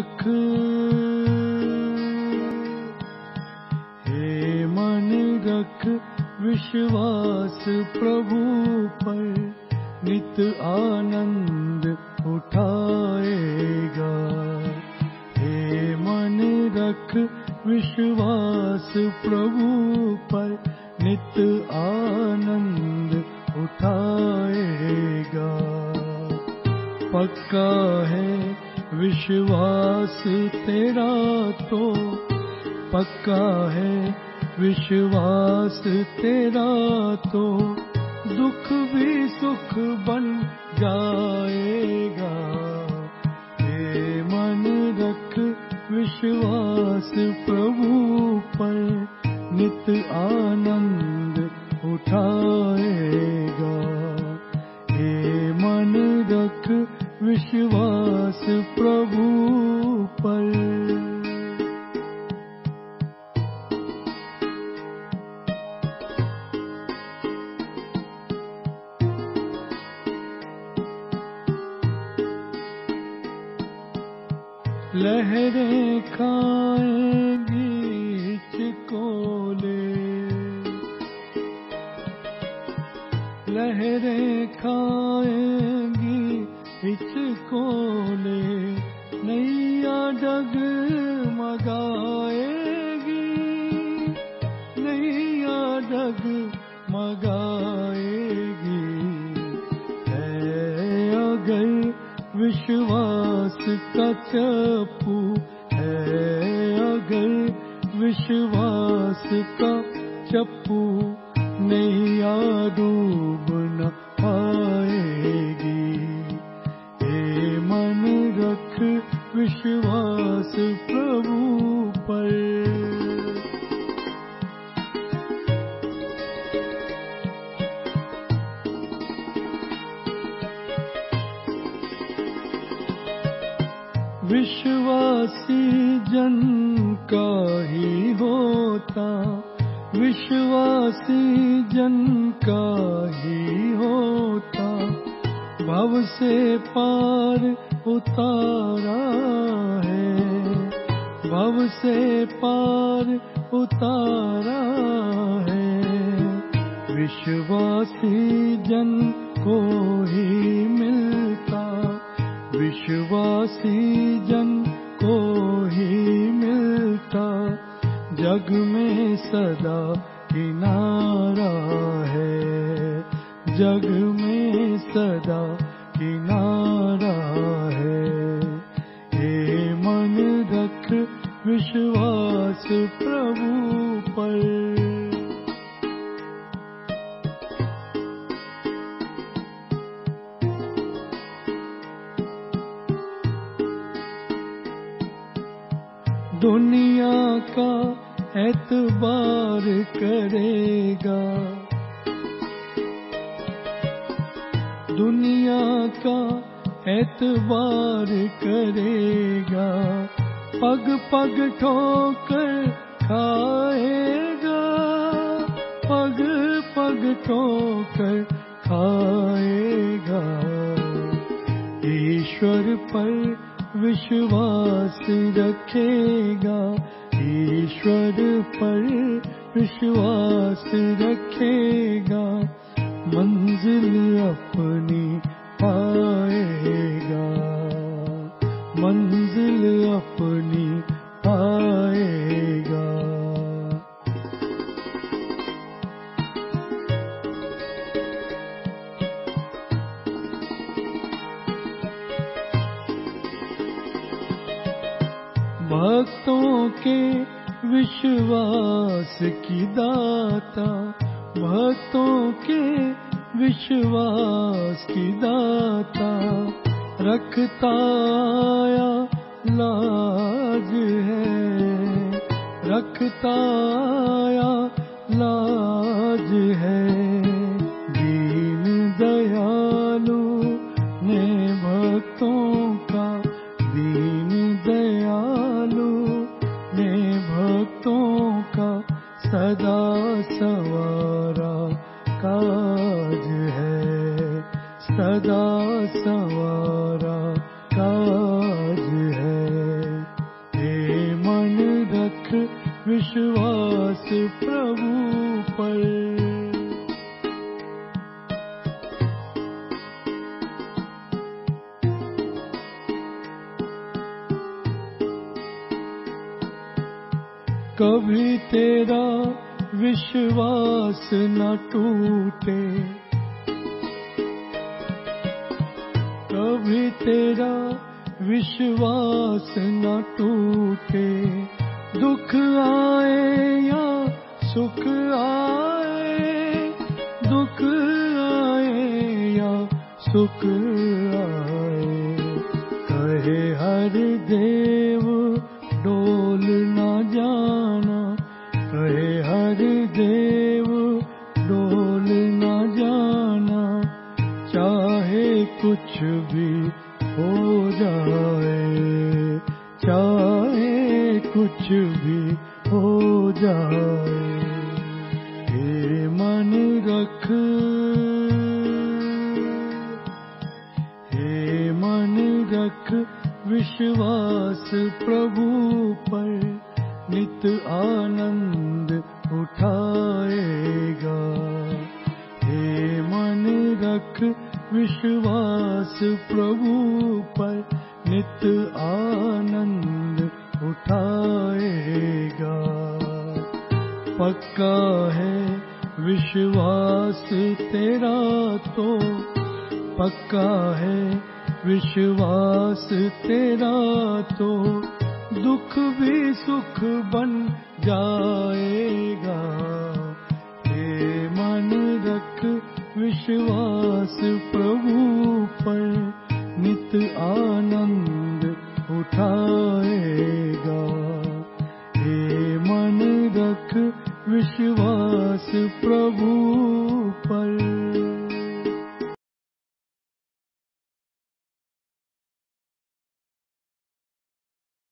रख। हे मन रख विश्वास प्रभु पर नित आनंद उठाएगा। हे मन रख विश्वास प्रभु पर नित आनंद उठाएगा। पक्का है विश्वास तेरा तो पक्का है। विश्वास तेरा तो दुख भी सुख बन जाएगा लहरें खाएँगी चिकोले लहरें खाएँगी हिचकोले नैया डग मगाएगी नैया डग मगाएगी है अगर विश्वास का चप्पू है अगर विश्वास का डूब न पाएगी। हे मन रख विश्वास विश्वासी जन का ही होता, विश्वासी जन का ही होता। भव से पार उतारा है, भव से पार उतारा है। विश्वासी जन को विश्वासी जन को ही मिलता। जग में सदा किनारा है। जग में सदा दुनिया का एतबार करेगा। दुनिया का एतबार करेगा। पग पग ठोकर खाएगा। पग पग ठोकर खाएगा। ईश्वर पर विश्वास रखेगा। ईश्वर पर विश्वास रखेगा। मंजिल अपनी पाएगा। मंजिल अपनी भक्तों के विश्वास की दाता भक्तों के विश्वास की दाता, रखता आया लाज है, रखता आया लाज है। कभी तेरा विश्वास न टूटे। कभी तेरा विश्वास न टूटे। दुख आए या सुख आए, दुख आए या सुख आए। कहे हर देव कुछ भी हो जाए चाहे कुछ भी हो जाए। हे मन रख हे मन रख विश्वास प्रभु पर नित आनंद उठाएगा। हे मन रख विश्वास प्रभु पर नित आनंद उठाएगा। पक्का है विश्वास तेरा तो। पक्का है विश्वास तेरा तो। दुख भी सुख बन जाएगा